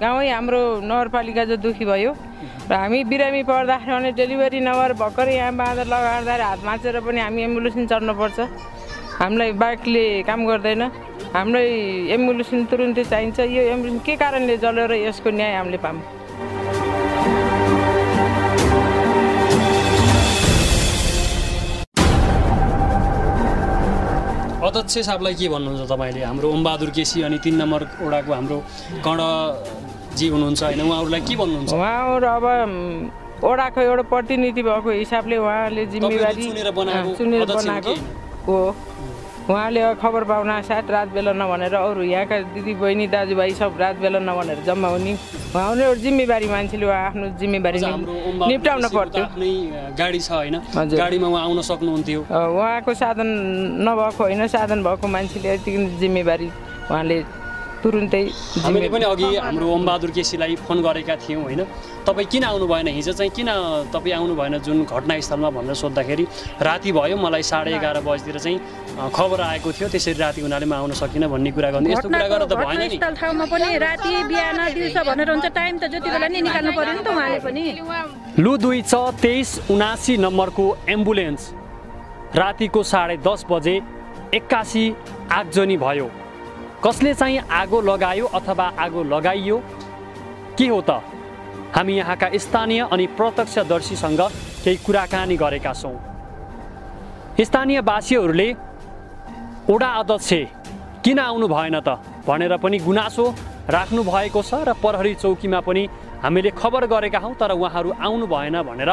गाउँै हाम्रो नगरपालिका जो दुखी भयो। र हामी बिरामी पर्दाखेरि डेलिभरी नभएर भर्खरै यहाँ बाँधर लगाउँदाखेरि हात माचेर पनि हामी एम्बुलेन्स चढ्नुपर्छ। हामीलाई बाइकले काम गर्दैन। हामीलाई एम्बुलेन्स तुरुन्तै चाहिन्छ। यो एम्बुलेन्स के कारणले जल्यो र यसको न्याय हामीले पाऊँ? अध्यक्ष साहबलाई के भन्नुहुन्छ तपाईँले? हाम्रो ओमबहादुर केसी अनि तिन नम्बर वडाको हाम्रो कर्णजी हुनुहुन्छ होइन उहाँहरूलाई के भन्नुहुन्छ? उहाँहरू अब ओडाको एउटा प्रतिनिधि भएको हिसाबले उहाँले जिम्मेवारी चुनेर बनाएको? हो। उहाँले खबर पाउन सायद रात बेला नभनेर अरू यहाँका दिदी बहिनी दाजुभाइ सब रात बेला नभनेर जम्मा हुने उहाँले एउटा जिम्मेवारी मान्छेले उहाँ आफ्नो जिम्मेवारी निप्टाउन पर्थ्यो। गाडी छ होइन। गाडीमा उहाँ आउन सक्नुहुन्थ्यो। उहाँको साधन नभएको होइन साधन भएको मान्छेले यतिको जिम्मेवारी उहाँले तुरुन्तै हामीले पनि अघि हाम्रो ओमबहादुर केसीलाई फोन गरेका थियौँ होइन? तपाईँ किन आउनु भएन? हिजो चाहिँ किन तपाईँ आउनु भएन जुन घटनास्थलमा भनेर सोद्धाखेरि? राति भयो मलाई साढे एघार बजीतिर चाहिँ खबर आएको थियो। त्यसरी राति हुनाले म आउन सकिनँ भन्ने कुरा गर्नु यस्तो कुरा गरेर त भएन नि। घटनास्थल ठाउँमा पनि राति बिहान दिउँसो भनेर हुन्छ टाइम त जति बेला नै निकाल्नु पर्यो नि त उहाँले पनि। लु दुई छ तेइस उनासी नम्बरको एम्बुलेन्स। रातिको साढे दस बजे एक्कासी आगजनी भयो। कसले चाहिँ आगो लगायो अथवा आगो लगाइयो? के हो त? हामी यहाँका स्थानीय अनि प्रत्यक्षदर्शीसँग केही कुराकानी गरेका छौँ। स्थानीयवासीहरूले ओडा अध्यक्ष किन आउनु भएन त? भनेर पनि गुनासो राख्नु भएको छ र प्रहरी चौकीमा पनि हामीले खबर गरेका हौँ तर उहाँहरू आउनु भएन भनेर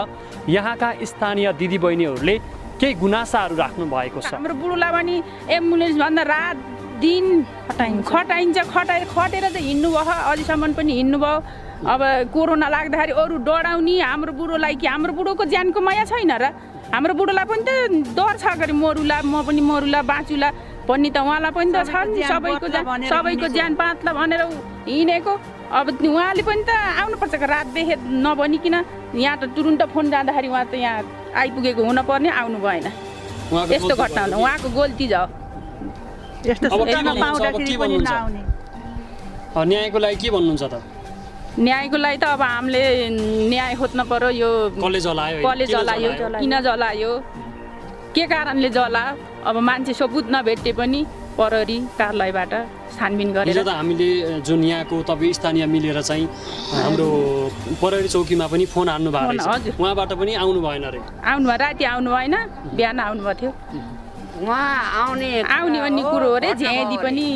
यहाँका स्थानीय दिदीबहिनीहरूले केही गुनासाहरू राख्नु भएको छ। हाम्रो बुढोलाई पनि एम्बुलेन्स भन्दा रात दिन खटाइन्छ। खटाइन्छ खटाएर खटेर चाहिँ हिँड्नु भयो अझैसम्म पनि हिँड्नु भयो अब कोरोना लाग्दाखेरि अरू डराउने हाम्रो बुढोलाई कि हाम्रो बुढोको ज्यानको माया छैन र? हाम्रो बुढोलाई पनि त डर छ गरी मरुला म पनि मरुला बाँचुला भन्ने त उहाँलाई पनि त छ नि सबैको ज्यान सबैको ज्यान बाँच्ला भनेर हिँडेको। अब उहाँले पनि त आउनुपर्छ कि रात देखे नभनिकन। यहाँ त तुरुन्त फोन जाँदाखेरि उहाँ त यहाँ आइपुगेको हुनुपर्ने आउनु भएन। उहाँको यस्तो गल्ती घटना उहाँको गल्ती छ। न्यायको लागि के भन्नुहुन्छ त? न्यायको लागि त अब हामीले न्याय खोज्न पर्यो यो कसले जलायो किन जलायो? किन जलायो? के कारणले जला? अब मान्छे सबुत नभेटे पनि प्रहरी कार्यालयबाट छानबिन गरेर त हामीले जुन यहाँको तपाईँ स्थानीय मिलेर चाहिँ हाम्रो प्रहरी चौकीमा पनि फोन हान्नु भएको। उहाँबाट पनि आउनु भएन अरे। आउनु भयो राति आउनु भएन बिहान आउनुभएको थियो उहाँ आउने आउने भन्ने कुरो हो अरे झ्यादी पनि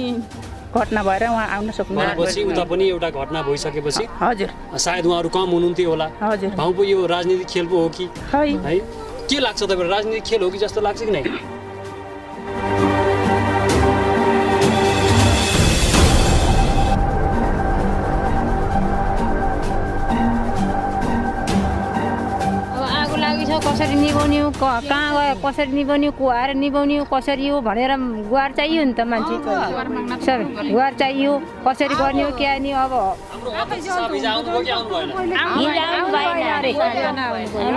घटना भएर उहाँ आउन सक्नु भनेपछि उता पनि एउटा घटना भइसकेपछि हजुर। सायद उहाँहरू कम हुनुहुन्थ्यो होला। हजुर। भाउ पो यो राजनीतिक खेल पो हो कि? है? के लाग्छ तपाईँलाई? राजनीतिक खेल हो कि जस्तो लाग्छ कि नै? कसरी निभाउने कहाँ गयो कसरी निभाउने को आएर निभाउने हो कसरी हो भनेर गुहार चाहियो नि त मान्छे। सबै गुहार चाहियो कसरी गर्ने हो क्या नि अब।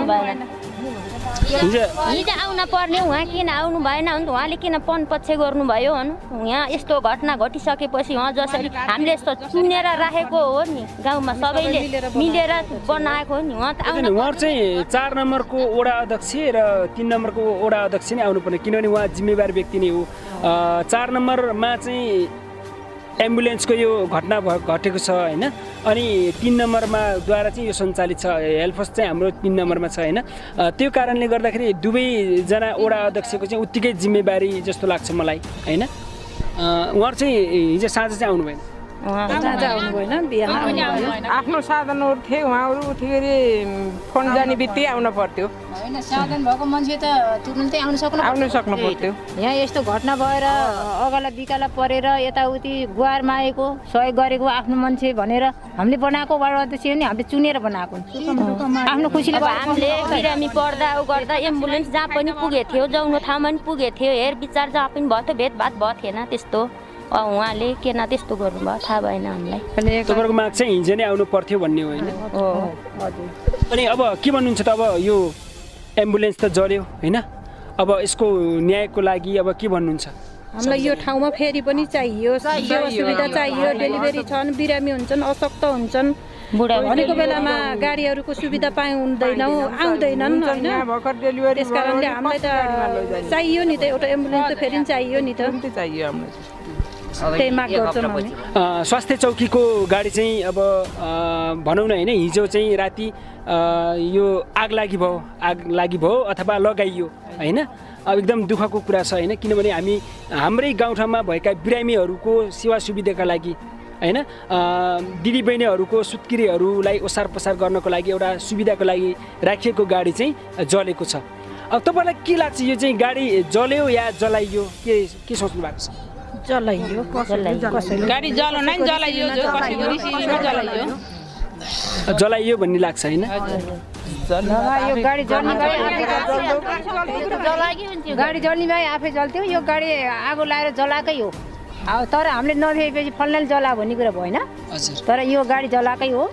भएन हिजो आउनु पर्ने उहाँ किन आउनु भएन? अन्त उहाँले किन पन पछि गर्नुभयो? भनौँ यहाँ यस्तो घटना घटिसकेपछि उहाँ जसरी हामीले यस्तो चुनेर राखेको हो नि गाउँमा सबैले मिलेर बनाएको हो नि। उहाँ त आउन उहाँहरू चाहिँ चार नम्बरको वडा अध्यक्ष र तिन नम्बरको वडा अध्यक्ष नै आउनुपर्ने किनभने उहाँ जिम्मेवार व्यक्ति नै हो। चार नम्बरमा चाहिँ एम्बुलेन्सको यो घटना भ- घटेको छ होइन? अनि तिन नम्बरमा द्वारा चाहिँ यो सञ्चालित छ हेल्पस चाहिँ हाम्रो तिन नम्बरमा छ होइन? त्यो कारणले गर्दाखेरि दुवैजना वडा अध्यक्षको चाहिँ उत्तिकै जिम्मेवारी जस्तो लाग्छ मलाई होइन? उहाँहरू चाहिँ हिजो साँझ चाहिँ आउनु भएन साँझ आउनु भएन बिहान आफ्नो साधनहरू थिए उहाँहरू उठेखेरि फोन जाने बित्तिकै आउन पर्थ्यो होइन साधन भएको मान्छे त तुरुन्तै आउनु सक्नु आउनु सक्नु पर्थ्यो यहाँ यस्तो घटना भएर अगाला बिकाला परेर यताउति गुहार मागेको सहयोग गरेको आफ्नो मान्छे भनेर हामीले बनाएको वार्ड अध्यक्ष हो नि हामीले चुनेर बनाएको आफ्नो खुसीले हामीले बिरामी पर्दा उ गर्दा एम्बुलेन्स जहाँ पनि पुगेको थियो जाउनु ठाउँमा पनि पुगेको थियो हेर विचार जहाँ पनि भयो थियो भेदभाद भएको थिएन त्यस्तो उहाँले किन त्यस्तो गर्नुभयो थाहा भएन हामीलाई। तपाईँहरूको माग चाहिँ हिजो नै आउनु पर्थ्यो भन्ने हो होइन? अनि अब के भन्नुहुन्छ त अब यो एम्बुलेन्स त जल्यो होइन? अब यसको न्यायको लागि अब के भन्नुहुन्छ? हामीलाई यो ठाउँमा फेरि पनि चाहियो सेवा सुविधा चाहियो डेलिभरी छन् बिरामी हुन्छन् अशक्त हुन्छन्। भनेको बेलामा गाडीहरूको सुविधा पाइ हुँदैनौ आउँदैनन् होइन? त्यस कारणले हामीलाई त चाहियो नि त एउटा एम्बुलेन्स त फेरि चाहियो नि त चाहियो हामीलाई। त्यही माग गर्छौँ हामी। अ, स्वास्थ्य चौकीको गाडी चाहिँ अब भनौँ न होइन हिजो चाहिँ राति यो आग लागि भयो आग लागि भयो अथवा लगाइयो होइन? अब एकदम दुःखको कुरा छ होइन? किनभने हामी हाम्रै गाउँठाउँमा भएका बिरामीहरूको सेवा सुविधाका लागि होइन? दिदीबहिनीहरूको सुत्किरीहरूलाई ओसार पसार गर्नको लागि एउटा सुविधाको लागि राखिएको गाडी चाहिँ जलेको छ। अब तपाईँलाई के लाग्छ यो चाहिँ गाडी जल्यो या जलाइयो? के के सोच्नु भएको छ? जलाइयो कसैले गाडी जलाउन नि जलाइयो जो कसैको रिसिभमा जलाइयो जलाइयो भन्ने लाग्छ होइन? यो गाडी जल्ने भए आफै जल्थ्यो यो गाडी आगो लगाएर जलाएकै हो। अब तर हामीले नभेटेपछि फल्नाले जला भन्ने कुरा भएन। हजुर। तर यो गाडी जलाएकै हो।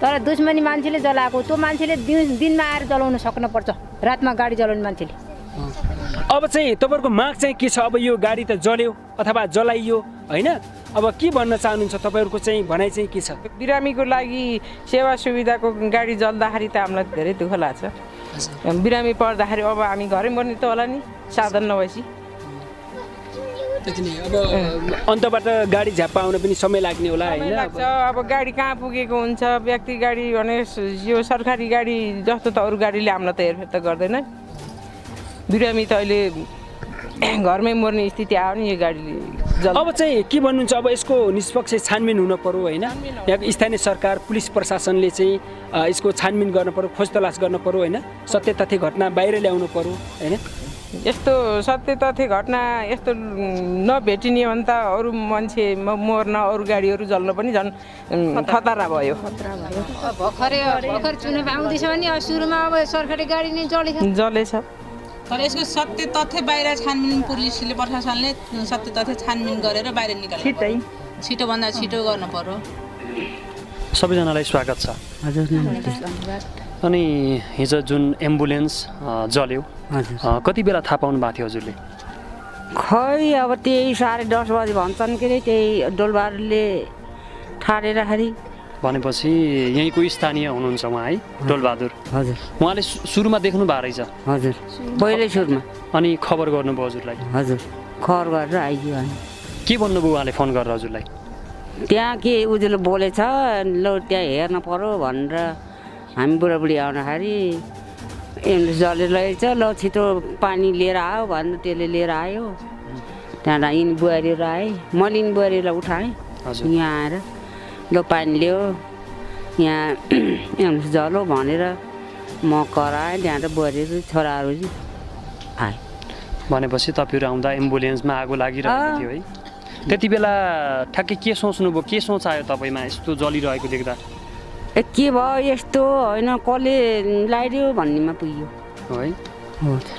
तर दुश्मनी मान्छेले जलाएको त्यो मान्छेले दिन दिनमा आएर जलाउन सक्नुपर्छ रातमा गाडी जलाउने मान्छेले। अब चाहिँ तपाईँहरूको माग चाहिँ के छ? अब यो गाडी त जल्यो अथवा जलाइयो होइन? अब के भन्न चाहनुहुन्छ? तपाईँहरूको चाहिँ भनाइ चाहिँ के छ? बिरामीको लागि सेवा सुविधाको गाडी जल्दाखेरि त हामीलाई धेरै दुःख लाग्छ। बिरामी पर्दाखेरि अब हामी घरै मर्ने त होला नि साधन नभएपछि। त्यति नै अब अन्तबाट गाडी झ्याप्पा आउन पनि समय लाग्ने होला होइन? लाग्छ। अब गाडी कहाँ पुगेको हुन्छ? व्यक्ति गाडी भने यो सरकारी गाडी जस्तो त अरू गाडीले हामीलाई त हेरफेर त गर्दैन। बिरामी त अहिले घरमै मर्ने स्थिति आयो नि यो गाडीले जल अब चाहिँ के भन्नुहुन्छ? अब यसको निष्पक्ष छानबिन हुन पर्यो होइन? यहाँको स्थानीय सरकार पुलिस प्रशासनले चाहिँ यसको छानबिन गर्न पर्यो खोज तलास गर्न पर्यो होइन? सत्य तथ्य घटना बाहिर ल्याउनु पर्यो होइन? यस्तो सत्य तथ्य घटना यस्तो नभेटिने भने त अरू मान्छे मर्न अरू गाडीहरू जल्न पनि झन् खतरा। भयो। भर्खरै भर्खर चुनाव आउँदैछ भने सुरुमा अब सरकारी गाडी नै जलेछ। जलेछ। तर यसको सत्य तथ्य बाहिर छानबिन पुलिसले प्रशासनले सत्य तथ्य छानबिन गरेर बाहिर निकाल्नु छिट्टै छिटोभन्दा छिटो गर्नु पर्यो। सबैजनालाई स्वागत छ। अनि हिजो जुन एम्बुलेन्स जल्यो कति बेला थाहा पाउनु भएको थियो हजुरले? खै अब त्यही साढे दस बजी भन्छन् के अरे त्यही डोलबारले ठाडेरखेरि भनेपछि यहीँको स्थानीय हुनुहुन्छ उहाँ है? डोलबहादुर। हजुर। उहाँले सुरुमा देख्नु भएको रहेछ? हजुर। पहिल्यै सुरुमा। अनि खबर गर्नुभयो हजुरलाई? हजुर। खबर गरेर आइदियो अनि। के भन्नुभयो उहाँले फोन गरेर हजुरलाई? त्यहाँ के उजुलो बोलेछ ल त्यहाँ हेर्न पर्यो भनेर हामी बुढाबुढी आउँदाखेरि एम्बुलेन्स जलेर लगेको छ ल छिटो पानी लिएर आयो भनेर त्यसले लिएर आयो। त्यहाँबाट यिनी बुहारीहरू आए। मैले यिनी बुहारीलाई उठाएँ यहाँ आएर ल पानी ल्यायो यहाँ जलो भनेर म कराएँ त्यहाँ त बुहारीहरू छोराहरू आए। भनेपछि तपाईँहरू आउँदा एम्बुलेन्समा आगो लागिरहेको थियो है। त्यति बेला ठ्याक्कै के सोच्नुभयो के सोच आयो तपाईँमा? यस्तो जलिरहेको देख्दा। ए के भयो? यस्तो होइन कसले लगाइदियो भन्नेमा पुग्यो। है।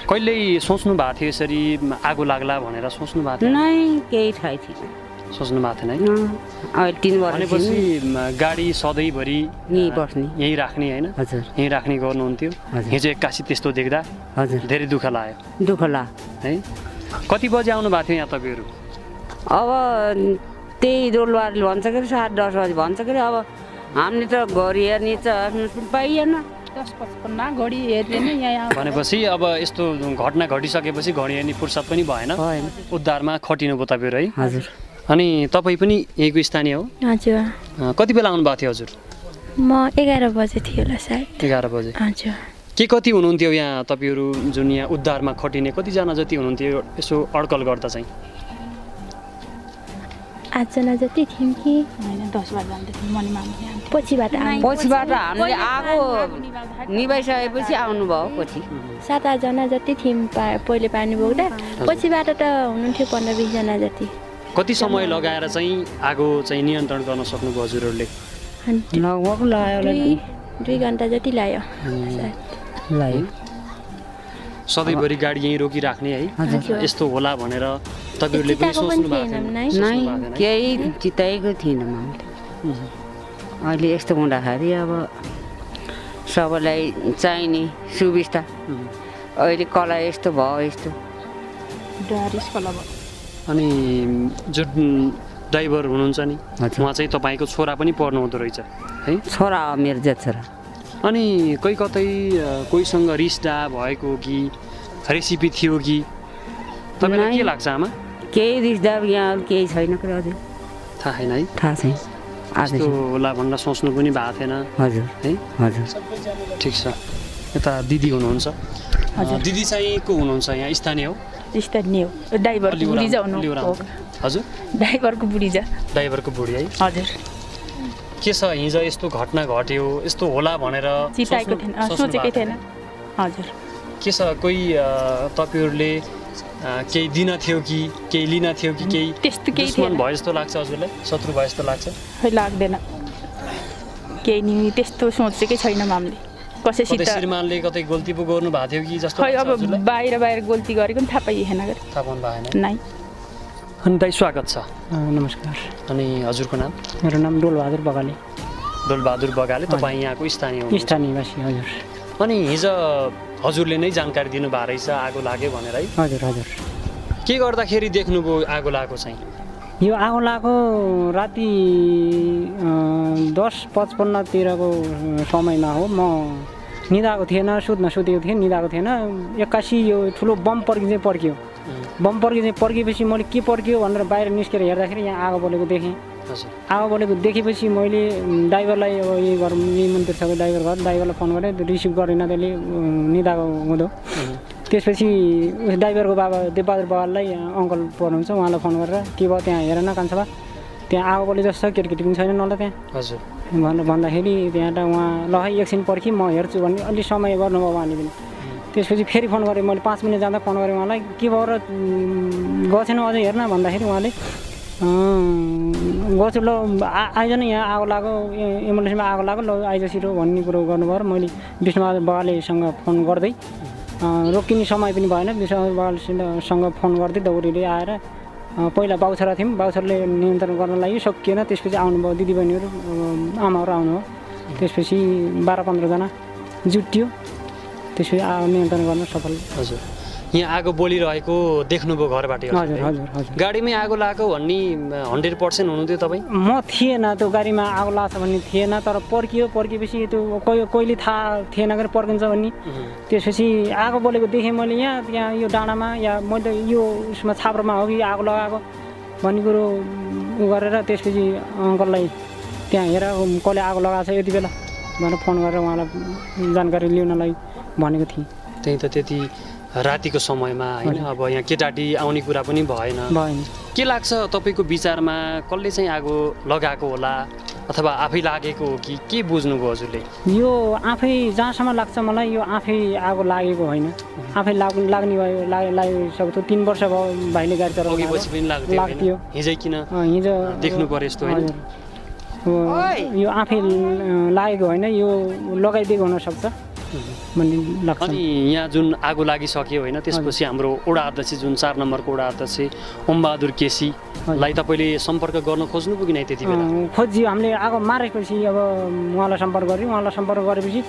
कहिल्यै सोच्नु भएको थियो यसरी आगो लाग्ला भनेर सोच्नु भएको थियो? नै केही थाहै थिएन। सोच्नु भएको थिएन है। अँ, अहिले तिन वर्ष भनेपछि गाडी सधैँभरि यहीँ बस्ने। यहीँ राख्ने होइन। हजुर। यहीँ राख्ने गर्नुहुन्थ्यो। हिजो एक्कासी त्यस्तो देख्दा हजुर। धेरै दुःख लाग्यो। दुःख ला। है? कति बजी आउनु भएको थियो यहाँ तपाईँहरू? अब त्यही डोलवारले भन्छ के साढे दस बजी भन्छ के अब हामीले त घरि हेर्ने त पाइएन। दस पचपन्नमा घडी हेर्ने नै यहाँ। भनेपछि अब यस्तो घटना घटिसकेपछि घडी हेर्ने फुर्सद पनि भएन। भएन। उद्धारमा खटिनुभयो तपाईँहरू है। हजुर। अनि तपाईँ पनि यहीँको स्थानीय हो? हजुर। कति बेला आउनुभएको थियो हजुर? म एघार बजे थियो होला सायद। एघार बजे। हजुर। के कति हुनुहुन्थ्यो यहाँ तपाईँहरू जुन यहाँ उद्धारमा खटिने? कतिजना जति हुनुहुन्थ्यो यसो अड्कल गर्दा चाहिँ? आठजना जति थियौँ कि। पछिबाट पछिबाट हामीले आगो निभाइसकेपछि आउनुभयो पछि। सात आठजना जति थियौँ पा पहिले पानी बोक्दा पछिबाट त हुनुहुन्थ्यो पन्ध्र बिसजना जति। कति समय लगाएर चाहिँ आगो चाहिँ नियन्त्रण गर्न सक्नुभयो हजुरहरूले? लगभग लगायो दुई दुई घन्टा जति लाग्यो। लगायो। सधैँभरि गाडी यहीँ रोकिराख्ने है। यस्तो होला भनेर तपाईँहरूले पनि चिताएको सोच्नु पनि भएको? केही चिताएको थिएन अहिले यस्तो हुँदाखेरि अब सबैलाई चाहिने सुविस्ता. अहिले कला यस्तो भयो यस्तो। डरिस कल भयो अनि जुन ड्राइभर हुनुहुन्छ नि। उहाँ चाहिँ तपाईँको छोरा पनि पढ्नु हुँदो रहेछ है? छोरा हो मेरो जेठ छोरा। अनि कोही कतै कोहीसँग रिस्टा भएको कि रेसिपी थियो कि तपाईँलाई के। लाग्छ आमा? केही रिस्दा यहाँ केही छैन कि अझै। थाहा छैन है? थाहा छैन। यस्तो होला भनेर सोच्नु पनि भएको थिएन। हजुर। है? हजुर। ठिक छ। यता दिदी हुनुहुन्छ। दिदी चाहिँ को हुनुहुन्छ यहाँ स्थानीय हो। स्थानीय हो ड्राइभरको अलि बुढी ओह्रालो- जाउनु अलि ओह्रालो। हजुर ड्राइभरको बुढी जा ड्राइभरको बुढी है हजुर के छ हिजो यस्तो घटना घट्यो यस्तो होला भनेर चिताएको थिएन सोचेकै थिएन हजुर के छ कोही तपाईँहरूले केही दिन थियो कि केही लिन थियो कि केही त्यस्तो केही भयो जस्तो लाग्छ हजुरलाई शत्रु भयो जस्तो लाग्छ लाग्दैन केही नि त्यस्तो सोचेकै छैनौँ हामीले कतै कसैसित श्रीमानले कतै गल्ती पो गर्नु भएको थियो कि जस्तो खै अब? बाहिर बाहिर गल्ती गरेको पनि थाहा पाइएन गरे थाहा पाउनु भएन। नाइ। अनि दाइ स्वागत छ। नमस्कार। अनि हजुरको नाम? मेरो नाम डोलबहादुर बगाले। डोलबहादुर बगाले तपाईँ यहाँको स्थानीय हुनुहुन्छ। स्थानीय निवासी हजुर। अनि हिजो हजुरले नै जानकारी दिनुभएको रहेछ आगो लाग्यो भनेर है? हजुर हजुर। के गर्दाखेरि देख्नुभयो आगो लागेको चाहिँ? यो आगो राति दस पचपन्नतिरको समयमा हो। म निदाएको थिएन सुत्न सुतेको थिएँ निदाएको थिएन। एक्कासी यो ठुलो बम पड्कि चाहिँ पड्क्यो बम पड्कि चाहिँ पड्किएपछि मैले के पड्क्यो भनेर बाहिर निस्केर हेर्दाखेरि यहाँ आगो बलेको देखेँ। आगो बलेको देखेपछि मैले ड्राइभरलाई अब यही घर निमन्त्रित छ ड्राइभर घर ड्राइभरलाई फोन गरेँ रिसिभ गरेन त्यसले निदाएको हुँदो। त्यसपछि उस ड्राइभरको बाबा देवबहादुर बाबालाई अङ्कल पर्नुहुन्छ उहाँलाई फोन गरेर के भयो त्यहाँ हेर न कान्छा त्यहाँ आगो बले जस्तो केटाकेटी पनि छैन ल त्यहाँ। हजुर। भनेर भन्दाखेरि त्यहाँ त उहाँ ल है एकछिन पर्खी म हेर्छु भन्ने अलिक समय गर्नुभयो उहाँले पनि। त्यसपछि फेरि फोन गरेँ मैले पाँच मिनट जाँदा फोन गरेँ उहाँलाई के भयो र गएको छैन अझै हेर्न भन्दाखेरि उहाँले गर्छु ल आइज न यहाँ आगो लाग्यो ए- एम्बुलेन्समा आगो लाग्यो ल आइज छिटो भन्ने कुरो गर्नुभयो र मैले विष्णुबहादुर बगालेसँग फोन गर्दै रोकिने समय पनि भएन। बगालेसँग फोन गर्दै दौडीले आएर पहिला बाउछरा थियौँ। बाउछरले नियन्त्रण गर्न लागि सकिएन। त्यसपछि आउनुभयो दिदीबहिनीहरू आमाहरू आउनुभयो। त्यसपछि बाह्र पन्ध्रजना जुटियो। त्यसपछि नियन्त्रण गर्न सफल। हजुर। यहाँ आगो बोलिरहेको देख्नुभयो घरबाट हजुर हजुर हजुर। गाडीमै आगो लागेको भन्ने हन्ड्रेड पर्सेन्ट हुनुहुन्थ्यो तपाईँ? म थिएन त्यो गाडीमा आगो लाग्छ भन्ने थिएन तर पर्कियो पर्किएपछि त्यो कोही कोहीले थाहा थिएन कि पर्किन्छ भन्ने। त्यसपछि आगो बलेको देखेँ मैले यहाँ यहाँ यो डाँडामा या मैले यो उसमा छाप्रोमा हो कि आगो लगाएको भन्ने कुरो उ गरेर त्यसपछि अङ्कललाई त्यहाँ हेर कसले आगो लगाएको छ यति बेला भनेर फोन गरेर उहाँलाई जानकारी लिनलाई भनेको थिएँ। त्यही त त्यति रातिको समयमा होइन? अब यहाँ केटाटी आउने कुरा पनि भएन। के लाग्छ तपाईँको विचारमा? कसले चाहिँ आगो लगाएको होला? अथवा आफै लागेको हो कि के बुझ्नुभयो हजुरले? यो आफै जहाँसम्म लाग्छ मलाई यो आफै आगो लागेको होइन। आफै लाग लाग्ने भयो लाग लागिसक्थ्यो तिन वर्ष भयो भाइले गाडी चलाउनु पछि पनि लाग्थ्यो? हिजै किन? हिजो देख्नु पर्यो यस्तो होइन यो आफै लागेको होइन यो लगाइदिएको हुनसक्छ। भन्ने लाग्छ। अनि यहाँ जुन आगो लागिसक्यो होइन त्यसपछि हाम्रो वडा अध्यक्ष जुन चार नम्बरको वडा अध्यक्ष ओमबहादुर केसीलाई तपाईँले सम्पर्क गर्न खोज्नुभयो कि नै त्यति बेला? अँ, खोजियो। हामीले आगो मारेपछि अब उहाँलाई सम्पर्क गऱ्यौँ। उहाँलाई सम्पर्क गरेपछि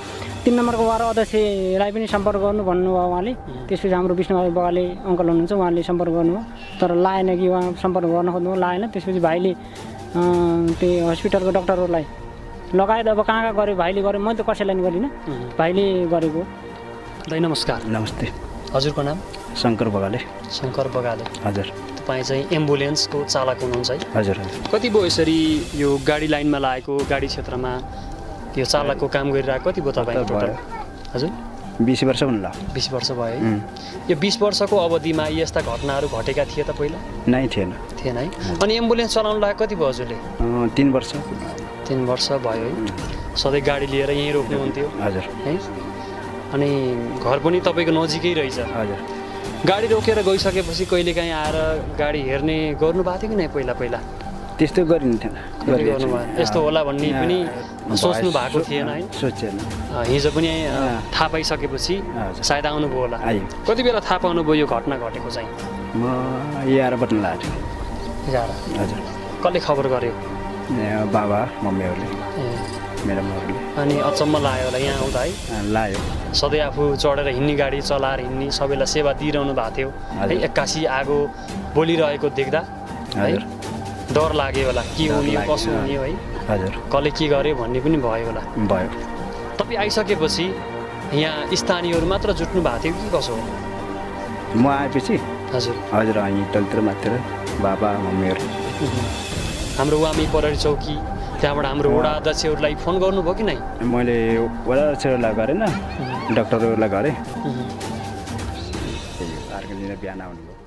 तिन नम्बरको वार्ड अध्यक्षलाई पनि सम्पर्क गर्नु भन्नुभयो उहाँले। त्यसपछि हाम्रो विष्णुबहादुर बगाले अङ्कल हुनुहुन्छ उहाँले सम्पर्क गर्नुभयो। तर लाएन कि उहाँ सम्पर्क गर्न खोज्नुभयो लाएन त्यसपछि भाइले अँ, त्यो हस्पिटलको डक्टरहरूलाई लगायत अब कहाँ कहाँ गऱ्यो भाइले गर्यो मैले त कसैलाई नि गरिनँ। भाइले गरेको। दाइ नमस्कार। नमस्ते। हजुरको नाम? शङ्कर बगाले। शङ्कर बगाले। हजुर। तपाईँ चाहिँ एम्बुलेन्सको चालक हुनुहुन्छ है? हजुर कति भयो यसरी यो गाडी लाइनमा लागेको गाडी क्षेत्रमा यो चालकको काम गरिरहेको कति भयो तपाईँ? हजुर। बिस वर्ष हुनु ल। बिस वर्ष भयो है? यो बिस वर्षको अवधिमा यस्ता घटनाहरू घटेका थिए त पहिला? नै थिएन। थिएन है? अनि एम्बुलेन्स चलाउनु लागेको कति भयो हजुरले? तिन वर्ष। तिन वर्ष भयो है। सधैँ गाडी लिएर यहीँ रोक्नुहुन्थ्यो। हजुर। है? अनि घर पनि तपाईँको नजिकै रहेछ। हजुर। गाडी रोकेर गइसकेपछि कहिलेकाहीँ आएर गाडी हेर्ने गर्नु भएको थियो कि नै पहिला पहिला? त्यस्तो गर्नु भएन यस्तो होला भन्ने पनि सोच्नु भएको थिएन है। सोचेन हिजो पनि थाहा पाइसकेपछि। सायद आउनुभयो होला। कति बेला थाहा पाउनुभयो यो घटना घटेको चाहिँ? म एघार बट्न लाग्यो एघार। हजुर। कसले खबर गर्यो? यहाँ बाबा मम्मीहरूले म्याडमहरूले अनि अचम्म लाग्यो होला यहाँ आउँदा है। लाग्यो। सधैँ आफू चढेर हिँड्ने गाडी चलाएर हिँड्ने सबैलाई सेवा दिइरहनु भएको थियो। है एक्कासी आगो बोलिरहेको देख्दा है डर लाग्यो होला के हुने कसो हुने है। हजुर। कसले के गर्यो भन्ने पनि भयो होला। भयो। तपाईँ आइसकेपछि यहाँ स्थानीयहरू मात्र जुट्नु भएको थियो कि कसो? हो म आएपछि? हजुर। हजुर अनि टल्तिर मात्र बाबा मम्मीहरू। हाम्रो वामी प्रहरी चौकी त्यहाँबाट हाम्रो वडा अध्यक्षहरूलाई फोन गर्नुभयो कि नै? मैले वडाहरूलाई गरेन डक्टरहरूलाई गरेँ। बिहान आउनुभयो।